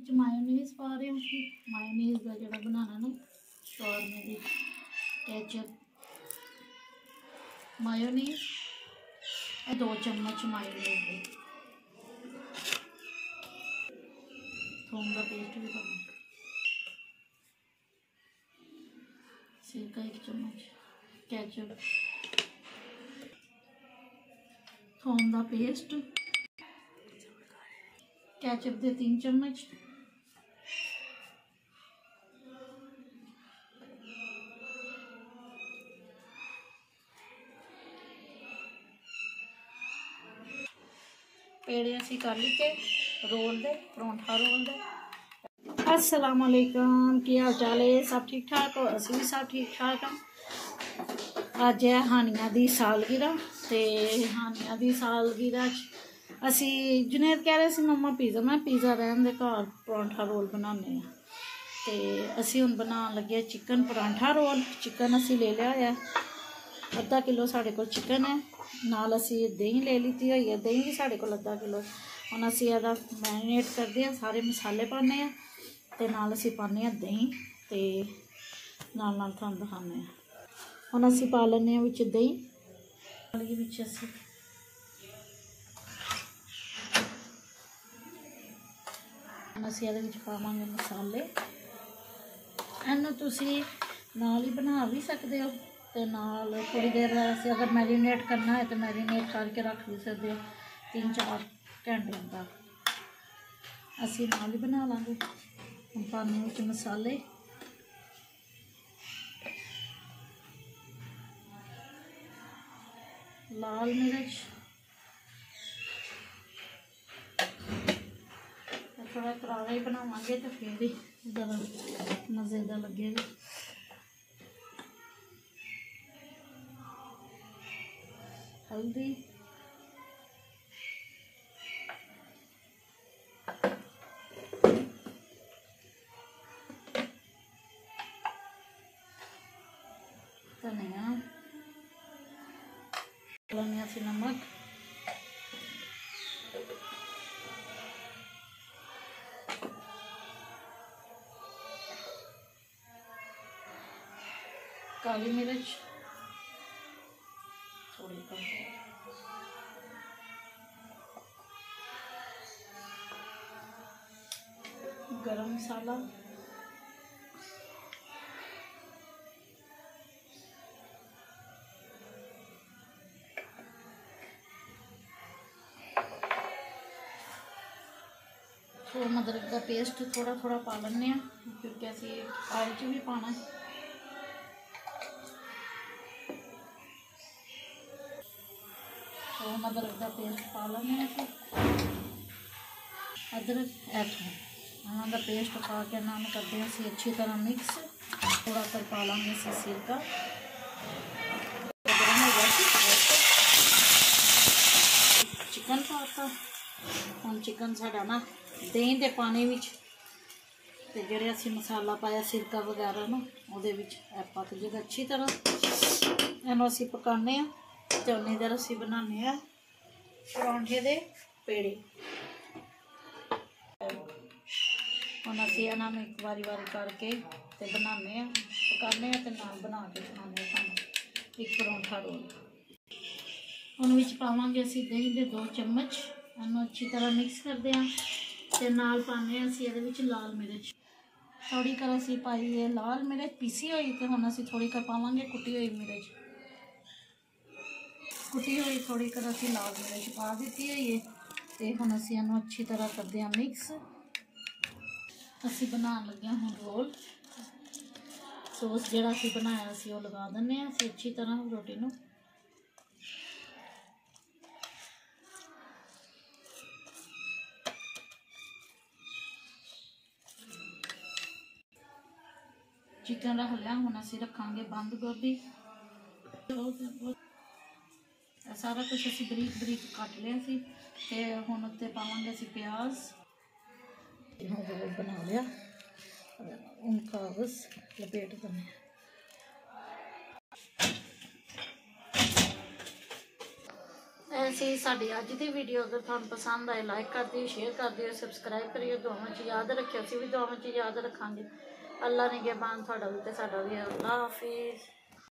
ਵਿੱਚ ਮਾਇਓਨੀਜ਼ ਪਾ ਰਹੇ ਹਾਂ ਅਸੀਂ ਮਾਇਓਨੀਜ਼ ਦਾ ਜਿਹੜਾ ਬਣਾਉਣਾ ਨਾ ਸ਼ਾਰਮੇ ਦੀ ਕੈਚਅਪ ਮਾਇਓਨੀਜ਼ ਇਹ ਦੋ ਚਮਚ ਮਾਇਓਨੀਜ਼ ਦੇ ਥੋਮ ਦਾ ਪੇਸਟ ਵੀ ਪਾਉਣਾ ਸਿਰਕਾ ਇੱਕ ਚਮਚ ਕੈਚਅਪ ਥੋਮ ਦਾ ਪੇਸਟ ਕੈਚਅਪ ਦੇ 3 ਚਮਚ ਪੇੜੇ ਅਸੀਂ ਕਰ ਲਿੱਤੇ ਰੋਲ ਦੇ, ਪਰੌਂਠਾ ਰੋਲ ਦੇ। ਅਸਲਾਮ ਅਲੈਕਮ ਕੀ ਹਾਲ ਚਾਲ ਹੈ? ਸਭ ਠੀਕ ਠਾਕ ਹੋ? ਅਸੀਂ ਵੀ ਸਭ ਠੀਕ ਠਾਕ ਹਾਂ। ਅੱਜ ਹੈ ਹਾਨੀਆਂ ਦੀ ਸਾਲਗਿਰਾ ਤੇ ਹਾਨੀਆਂ ਦੀ ਸਾਲਗਿਰਾ 'ਚ ਅਸੀਂ, ਜੁਨੇਦ ਕਹਿ ਰਹੇ ਸੀ ਮੰਮਾ ਪੀਜ਼ਾ ਮੈਂ ਪੀਜ਼ਾ ਰਹਿਣ ਦੇ ਘਰ ਪਰੌਂਠਾ ਰੋਲ ਬਣਾਉਂਦੇ ਆ ਤੇ ਅਸੀਂ ਹੁਣ ਬਣਾਉਣ ਲੱਗੇ ਚਿਕਨ ਪਰੌਂਠਾ ਰੋਲ ਚਿਕਨ ਅਸੀਂ ਲੈ ਲਿਆ ਹੋਇਆ। ਅੱਧਾ ਕਿਲੋ ਸਾਡੇ ਕੋਲ ਚਿਕਨ ਹੈ। ਨਾਲ ਅਸੀਂ ਦਹੀਂ ਲੈ ਲਿੱਤੀ ਹੋਈ ਹੈ। ਦਹੀਂ ਵੀ ਸਾਡੇ ਕੋਲ ਅੱਧਾ ਕਿਲੋ। ਹੁਣ ਅਸੀਂ ਇਹਦਾ ਮੈਰੀਨੇਟ ਕਰਦੇ ਹਾਂ, ਸਾਰੇ ਮਸਾਲੇ ਪਾਉਂਦੇ ਹਾਂ ਤੇ ਨਾਲ ਅਸੀਂ ਪਾਉਂਦੇ ਹਾਂ ਦਹੀਂ ਤੇ ਨਾਲ ਨਾਲ ਤੁਹਾਨੂੰ ਦਿਖਾਉਂਦੇ ਹਾਂ। ਹੁਣ ਅਸੀਂ ਪਾ ਲੈਂਦੇ ਹਾਂ ਵਿੱਚ ਦਹੀਂ। ਨਾਲ ਵਿੱਚ ਅਸੀਂ ਹੁਣ ਅਸੀਂ ਇਹਦੇ ਵਿੱਚ ਪਾਵਾਂਗੇ ਮਸਾਲੇ। ਇਹਨੂੰ ਤੁਸੀਂ ਨਾਲ ਹੀ ਬਣਾ ਵੀ ਸਕਦੇ ਹੋ। ਤੇ ਨਾਲ ਥੋੜੀ ਦੇਰ ਅਸੀਂ ਅਗਰ ਮੈਰੀਨੇਟ ਕਰਨਾ ਹੈ ਤਾਂ ਮੈਰੀਨੇਟ ਕਰਕੇ ਰੱਖ ਵੀ ਸਕਦੇ ਹੋ ਤਿੰਨ ਚਾਰ ਘੰਟਿਆਂ ਤੱਕ ਅਸੀਂ ਨਾਲ ਹੀ ਬਣਾ ਲਾਂਗੇ ਹੁਣ ਪਾਉਂਦੇ ਹਾਂ ਵਿੱਚ ਮਸਾਲੇ ਲਾਲ ਮਿਰਚ ਥੋੜਾ ਕਰਾਰਾ ਹੀ ਬਣਾਵਾਂਗੇ ਤਾਂ ਫਿਰ ਹੀ ਜ਼ਿਆਦਾ ਮਜ਼ੇ ਦਾ हल्दी तो धनिया से नमक। काली मिर्च। थोड़ी कम। गरम मसाला थोड़ा अदरक का पेस्ट थोड़ा थोड़ा पा लें क्योंकि असी आयल च भी पाना थोम अदरक का पेस्ट पा लें ਅਸੀਂ ਅਦਰਕ ਐਥੋਂ ਉਹਨਾਂ ਦਾ ਪੇਸਟ ਪਾ ਕੇ ਇਹਨਾਂ ਨੂੰ ਕਰਦੇ ਹਾਂ ਅਸੀਂ ਅੱਛੀ ਤਰ੍ਹਾਂ ਮਿਕਸ ਥੋੜਾ ਕਰ ਪਾ ਲਾਂਗੇ ਅਸੀਂ ਸਿਰਕਾ। ਚਿਕਨ ਪਾਤਾ ਹੁਣ ਚਿਕਨ ਸਾਡਾ ਨਾ ਦਹੀਂ ਦੇ ਪਾਣੀ ਵਿੱਚ ਤੇ ਜਿਹੜੇ ਅਸੀਂ ਮਸਾਲਾ ਪਾਇਆ ਸਿਰਕਾ ਵਗੈਰਾ ਨਾ, ਉਹਦੇ ਵਿੱਚ ਇਹ ਪੱਕ ਜੇਗਾ ਅੱਛੀ ਤਰ੍ਹਾਂ ਇਹਨੂੰ ਅਸੀਂ ਪਕਾਉਂਦੇ ਆ ਤੇ ਉਨੀ ਦੇਰ ਅਸੀਂ ਬਣਾਉਂਦੇ ਆ ਪਰੌਂਠੇ ਦੇ ਪੇੜੇ। ਹੁਣ ਅਸੀਂ ਇਹਨਾਂ ਨੂੰ ਇੱਕ ਵਾਰੀ ਵਾਰੀ ਕਰਕੇ ਤੇ ਬਣਾਉਂਦੇ ਆ ਪਕਾਉਂਦੇ ਆ ਤੇ ਨਾਲ ਬਣਾ ਕੇ ਖਾਂਦੇ ਸਾਨੂੰ ਇੱਕ ਪਰੌਂਠਾ ਰੋਲ। ਹੁਣ ਵਿੱਚ ਪਾਵਾਂਗੇ ਅਸੀਂ ਦਹੀਂ ਦੇ ਦੋ ਚਮਚ, ਇਹਨੂੰ ਅੱਛੀ ਤਰ੍ਹਾਂ ਮਿਕਸ ਕਰਦੇ ਆ ਤੇ ਨਾਲ ਪਾਉਂਦੇ ਆ ਅਸੀਂ ਇਹਦੇ ਵਿੱਚ ਲਾਲ ਮਿਰਚ। ਥੋੜੀ ਕਰ ਅਸੀਂ ਪਾਈ ਹੈ, ਲਾਲ ਮਿਰਚ ਪੀਸੀ ਹੋਈ ਤੇ ਹੁਣ ਅਸੀਂ ਥੋੜੀ ਕਰ ਪਾਵਾਂਗੇ ਕੁੱਟੀ ਹੋਈ ਮਿਰਚ। ਕੁੱਟੀ ਹੋਈ ਥੋੜੀ ਕਰ ਅਸੀਂ ਲਾਲ ਮਿਰਚ ਪਾ ਦਿੱਤੀ ਹੋਈ ਹੈ ਤੇ ਹੁਣ ਅਸੀਂ ਇਹਨੂੰ ਅੱਛੀ ਤਰ੍ਹਾਂ ਕਰਦੇ ਹਾਂ ਮਿਕਸ ਅਸੀਂ ਬਣਾਉਣ ਲੱਗੇ ਹਾਂ ਹੁਣ ਰੋਲ। ਸੋਸ ਜਿਹੜਾ ਅਸੀਂ ਬਣਾਇਆ ਸੀ, ਉਹ ਲਗਾ ਦਿੰਦੇ ਹਾਂ ਅਸੀਂ ਅੱਛੀ ਤਰ੍ਹਾਂ ਰੋਟੀ ਨੂੰ। ਚਿਕਨ ਰੱਖ ਲਿਆ, ਹੁਣ ਅਸੀਂ ਰੱਖਾਂਗੇ ਬੰਦ ਗੋਭੀ। ਸਾਰਾ ਕੁਝ ਅਸੀਂ ਬਰੀਕ ਬਰੀਕ ਕੱਟ ਲਿਆ ਸੀ, ਤੇ ਹੁਣ ਉੱਤੇ ਪਾਵਾਂਗੇ ਅਸੀਂ ਪਿਆਜ਼। देखती हूँ वो बना लिया। उन कागज़ लपेट देने ऐसे ही साड़ी अज की वीडियो, अगर थोड़ा पसंद आए लाइक कर दियो शेयर कर दिए सबसक्राइब करियो। दुआव याद रखियो अभी भी दुआव याद रखा अल्लाह ने गहबान थोड़ा भी तो साढ़ा